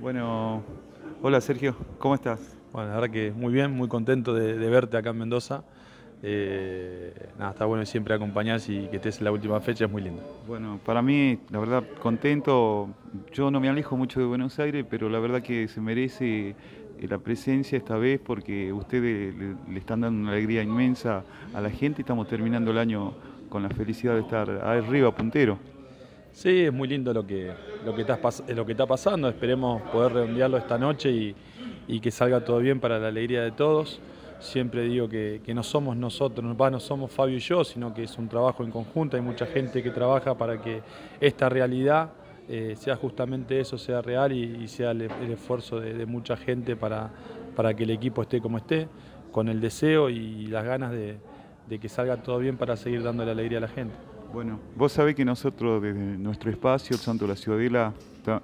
Bueno, hola Sergio, ¿cómo estás? Bueno, la verdad que muy bien, muy contento de, verte acá en Mendoza. Eh, nada, está bueno siempre acompañar y que estés en la última fecha, es muy lindo. Bueno, para mí, la verdad, contento. Yo no me alejo mucho de Buenos Aires, pero la verdad que se merece eh, la presencia esta vez porque ustedes le, están dando una alegría inmensa a la gente. Estamos terminando el año con la felicidad de estar arriba, puntero. Sí, es muy lindo lo que, lo que, está, pasando. Esperemos poder redondearlo esta noche y, que salga todo bien para la alegría de todos. Siempre digo que, no somos nosotros, no somos Fabio y yo, sino que es un trabajo en conjunto. Hay mucha gente que trabaja para que esta realidad eh, sea justamente eso, sea real y, sea el, esfuerzo de, mucha gente para, para que el equipo esté como esté, con el deseo y las ganas de, de que salga todo bien para seguir dando la alegría a la gente. Bueno, vos sabés que nosotros desde nuestro espacio, el Santo de la Ciudadela,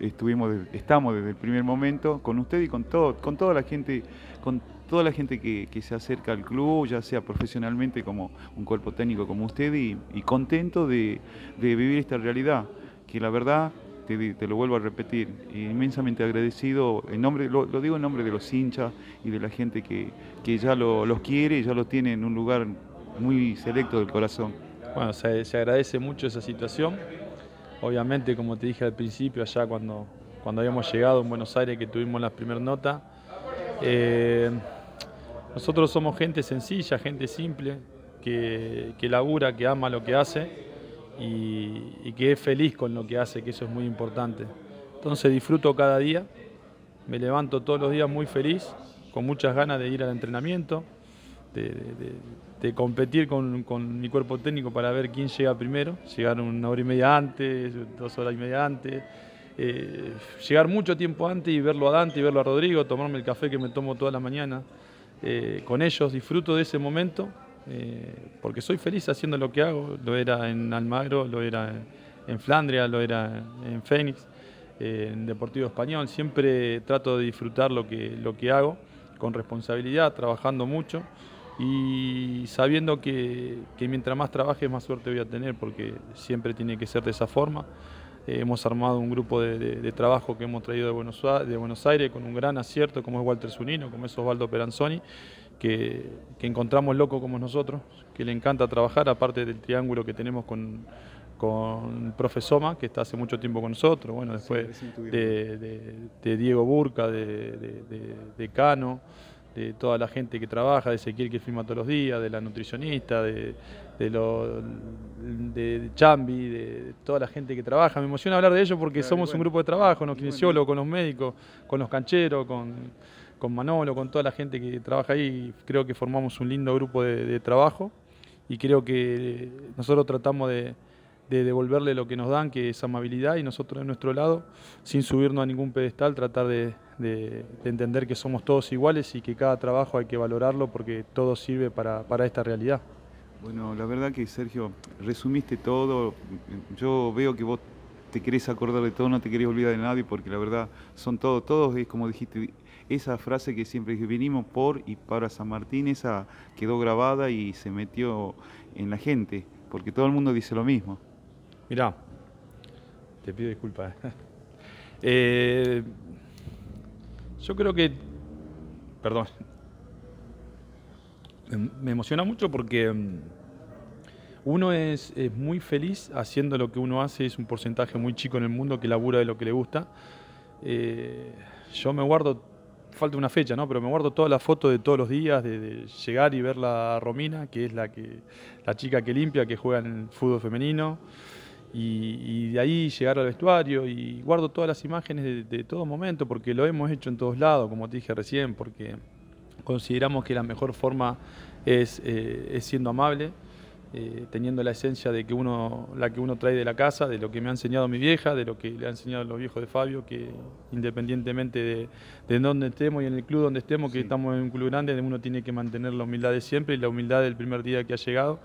estuvimos, estamos desde el primer momento con usted y con todo, con toda la gente, con toda la gente que, se acerca al club, ya sea profesionalmente como un cuerpo técnico como usted, y, contento de, vivir esta realidad, que la verdad, te, lo vuelvo a repetir, inmensamente agradecido, en nombre, lo, digo en nombre de los hinchas y de la gente que, ya los quiere y ya los tiene en un lugar muy selecto del corazón. Bueno, se, agradece mucho esa situación. Obviamente, como te dije al principio, allá cuando, cuando habíamos llegado en Buenos Aires, que tuvimos la primera nota, eh, nosotros somos gente sencilla, gente simple, que, labura, que ama lo que hace y, que es feliz con lo que hace, que eso es muy importante. Entonces disfruto cada día, me levanto todos los días muy feliz, con muchas ganas de ir al entrenamiento, competir con, mi cuerpo técnico para ver quién llega primero, llegar una hora y media antes, dos horas y media antes, eh, llegar mucho tiempo antes y verlo a Dante y verlo a Rodrigo, tomarme el café que me tomo toda la mañana eh, con ellos, disfruto de ese momento, eh, porque soy feliz haciendo lo que hago, lo era en Almagro, lo era en Flandria, lo era en Fénix, en Deportivo Español, siempre trato de disfrutar lo que, lo que hago con responsabilidad, trabajando mucho y sabiendo que, mientras más trabaje más suerte voy a tener porque siempre tiene que ser de esa forma. Eh, hemos armado un grupo de, trabajo que hemos traído de Buenos, de Buenos, Aires con un gran acierto como es Walter Zunino, como es Osvaldo Peranzoni, que, encontramos loco como nosotros, que le encanta trabajar, aparte del triángulo que tenemos con, con el profe Soma, que está hace mucho tiempo con nosotros, bueno, después de, Diego Burca, de, Cano, de toda la gente que trabaja, de Ezequiel que firma todos los días, de la nutricionista, de, de, lo, de Chambi, de toda la gente que trabaja. Me emociona hablar de ello porque somos un grupo de trabajo, los kinesiólogos, con los médicos, con los cancheros, con, con, Manolo, con toda la gente que trabaja ahí. Creo que formamos un lindo grupo de trabajo y creo que nosotros tratamos de de devolverle lo que nos dan, que es amabilidad, y nosotros de nuestro lado, sin subirnos a ningún pedestal, tratar de, entender que somos todos iguales y que cada trabajo hay que valorarlo porque todo sirve para, esta realidad. Bueno, la verdad que Sergio, resumiste todo, yo veo que vos te querés acordar de todo, no te querés olvidar de nadie, porque la verdad son todos, todos es como dijiste, esa frase que siempre dije, venimos por y para San Martín, esa quedó grabada y se metió en la gente, porque todo el mundo dice lo mismo. Mirá, te pido disculpas. Eh, yo creo que, perdón, me emociona mucho porque mm, uno es, muy feliz haciendo lo que uno hace, es un porcentaje muy chico en el mundo que labura de lo que le gusta. Eh, yo me guardo, falta una fecha, ¿no? Pero me guardo todas las fotos de todos los días, de, llegar y ver la Romina, que es la, que, la chica que limpia, que juega en el fútbol femenino y, de ahí llegar al vestuario y guardo todas las imágenes de, todo momento porque lo hemos hecho en todos lados, como te dije recién, porque consideramos que la mejor forma es, eh, siendo amable, eh, teniendo la esencia de que uno, la que uno trae de la casa, de lo que me ha enseñado mi vieja, de lo que le ha enseñado los viejos de Fabio, que independientemente de, de dónde estemos y en el club donde estemos, que estamos en un club grande, uno tiene que mantener la humildad de siempre y la humildad del primer día que ha llegado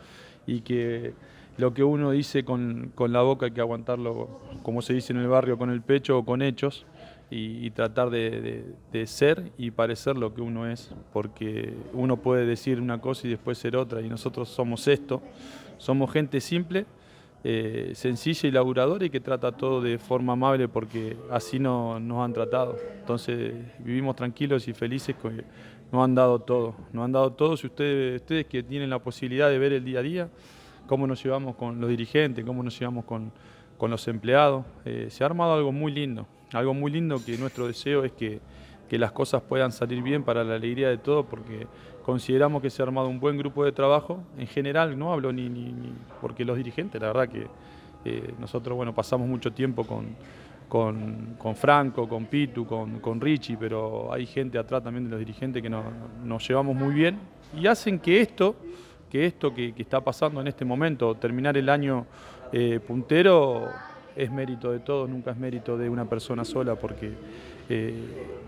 y que lo que uno dice con, la boca hay que aguantarlo, como se dice en el barrio, con el pecho o con hechos y, tratar de, ser y parecer lo que uno es, porque uno puede decir una cosa y después ser otra y nosotros somos esto, somos gente simple, eh, sencilla y laburadora y que trata todo de forma amable porque así no, nos han tratado. Entonces vivimos tranquilos y felices que nos han dado todo. Nos han dado todo si ustedes, ustedes que tienen la posibilidad de ver el día a día, cómo nos llevamos con los dirigentes, cómo nos llevamos con, los empleados. Eh, se ha armado algo muy lindo, algo muy lindo que nuestro deseo es que, que las cosas puedan salir bien para la alegría de todos porque consideramos que se ha armado un buen grupo de trabajo. En general, no hablo ni, ni, porque los dirigentes, la verdad que eh, nosotros bueno, pasamos mucho tiempo con, con, Franco, con Pitu, con, con, Richie, pero hay gente atrás también de los dirigentes que nos llevamos muy bien y hacen que esto, que, esto que, está pasando en este momento, terminar el año eh, puntero, es mérito de todos, nunca es mérito de una persona sola, porque eh,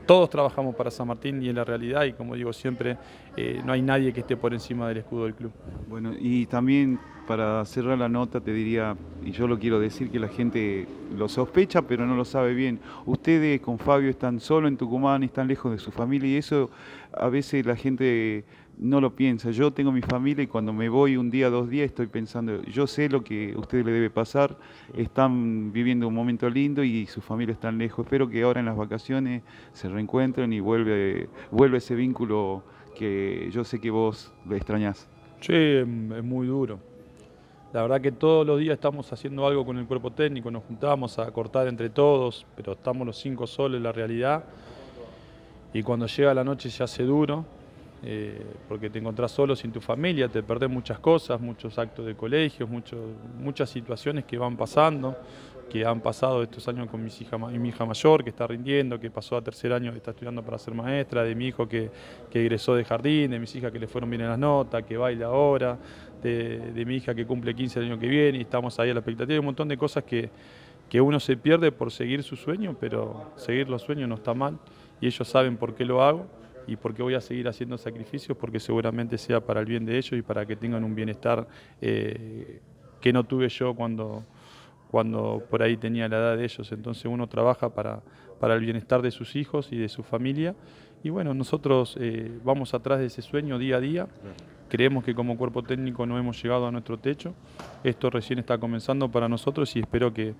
todos trabajamos para San Martín y en la realidad, y como digo siempre, eh, no hay nadie que esté por encima del escudo del club. Bueno, y también para cerrar la nota te diría, y yo lo quiero decir, que la gente lo sospecha pero no lo sabe bien. Ustedes con Fabio están solo en Tucumán, están lejos de su familia y eso a veces la gente no lo piensa. Yo tengo mi familia y cuando me voy un día, dos días, estoy pensando, yo sé lo que a le debe pasar, están viviendo un momento lindo y su familia está lejos. Espero que ahora en las vacaciones se reencuentren y vuelve, ese vínculo que yo sé que vos le extrañás. Sí, es muy duro. La verdad que todos los días estamos haciendo algo con el cuerpo técnico, nos juntamos a cortar entre todos, pero estamos los cinco solos en la realidad. Y cuando llega la noche se hace duro, eh, porque te encontrás solo sin tu familia, te perdés muchas cosas, muchos actos de colegio, muchas situaciones que van pasando, que han pasado estos años con mis hija, mi hija mayor que está rindiendo, que pasó a tercer año que está estudiando para ser maestra, de mi hijo que, egresó de jardín, de mis hijas que le fueron bien en las notas, que baila ahora, de, mi hija que cumple 15 el año que viene y estamos ahí a la expectativa, un montón de cosas que, que uno se pierde por seguir su sueño, pero seguir los sueños no está mal y ellos saben por qué lo hago y porque voy a seguir haciendo sacrificios, porque seguramente sea para el bien de ellos y para que tengan un bienestar eh, que no tuve yo cuando, cuando por ahí tenía la edad de ellos. Entonces uno trabaja para, para el bienestar de sus hijos y de su familia. Y bueno, nosotros eh, vamos atrás de ese sueño día a día. Creemos que como cuerpo técnico no hemos llegado a nuestro techo. Esto recién está comenzando para nosotros y espero que,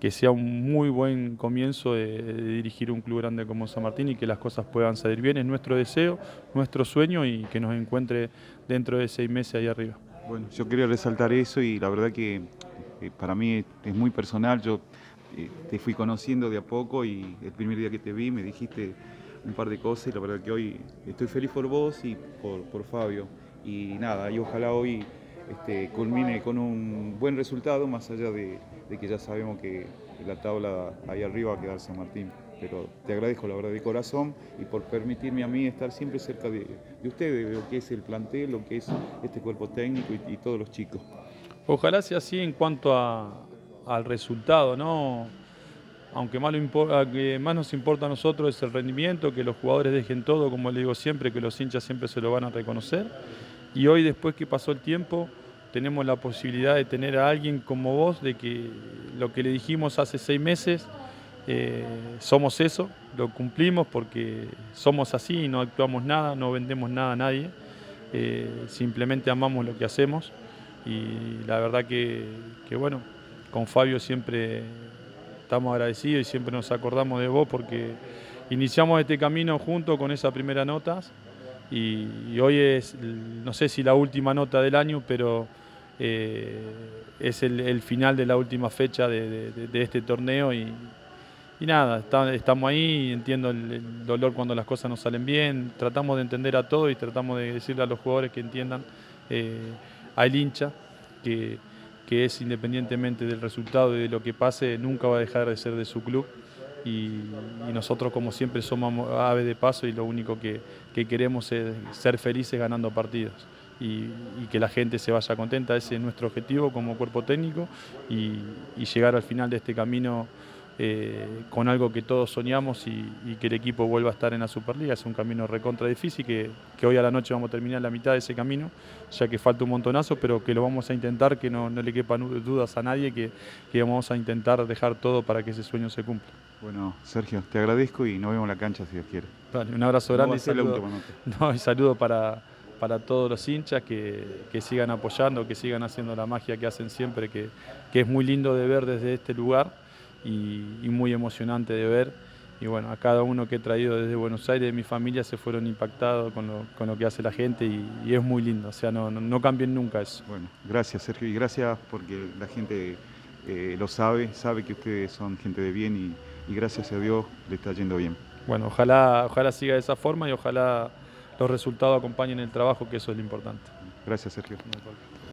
que sea un muy buen comienzo de, dirigir un club grande como San Martín y que las cosas puedan salir bien. Es nuestro deseo, nuestro sueño y que nos encuentre dentro de seis meses ahí arriba. Bueno, yo quería resaltar eso y la verdad que eh, para mí es muy personal. Yo eh, te fui conociendo de a poco y el primer día que te vi me dijiste un par de cosas y la verdad que hoy estoy feliz por vos y por, por Fabio. Y nada, y ojalá hoy este, culmine con un buen resultado, más allá de, que ya sabemos que la tabla ahí arriba va a quedar San Martín. Pero te agradezco la verdad de corazón y por permitirme a mí estar siempre cerca de, ustedes, de lo que es el plantel, lo que es este cuerpo técnico y, todos los chicos. Ojalá sea así en cuanto al resultado, ¿no? Aunque más, lo que más nos importa a nosotros es el rendimiento, que los jugadores dejen todo, como le digo siempre, que los hinchas siempre se lo van a reconocer. Y hoy, después que pasó el tiempo, tenemos la posibilidad de tener a alguien como vos, de que lo que le dijimos hace seis meses, eh, somos eso, lo cumplimos porque somos así no actuamos nada, no vendemos nada a nadie, eh, simplemente amamos lo que hacemos. Y la verdad que, bueno, con Fabio siempre estamos agradecidos y siempre nos acordamos de vos porque iniciamos este camino junto con esa primera nota y, hoy es, no sé si la última nota del año, pero eh, es el, final de la última fecha de, este torneo y, nada, estamos ahí, entiendo el, dolor cuando las cosas no salen bien, tratamos de entender a todos y tratamos de decirle a los jugadores que entiendan eh, al hincha que, que es independientemente del resultado y de lo que pase, nunca va a dejar de ser de su club y, nosotros como siempre somos aves de paso y lo único que, queremos es ser felices ganando partidos. Y, que la gente se vaya contenta, ese es nuestro objetivo como cuerpo técnico y, llegar al final de este camino eh, con algo que todos soñamos y, que el equipo vuelva a estar en la Superliga. Es un camino recontra difícil que, hoy a la noche vamos a terminar la mitad de ese camino, ya que falta un montonazo, pero que lo vamos a intentar, que no, le quepan dudas a nadie, que, que vamos a intentar dejar todo para que ese sueño se cumpla. Bueno, Sergio, te agradezco y nos vemos en la cancha si Dios quiere. un abrazo grande y, saludo, no, y saludo para, para todos los hinchas que, sigan apoyando, que sigan haciendo la magia que hacen siempre, que, es muy lindo de ver desde este lugar y, muy emocionante de ver. Y bueno, a cada uno que he traído desde Buenos Aires, de mi familia, se fueron impactados con lo, que hace la gente y, es muy lindo. O sea, no, no, cambien nunca eso. Bueno, gracias Sergio y gracias porque la gente eh, lo sabe, sabe que ustedes son gente de bien y, y gracias a Dios le está yendo bien. Bueno, ojalá, ojalá siga de esa forma y ojalá los resultados acompañen el trabajo, que eso es lo importante. Gracias, Sergio.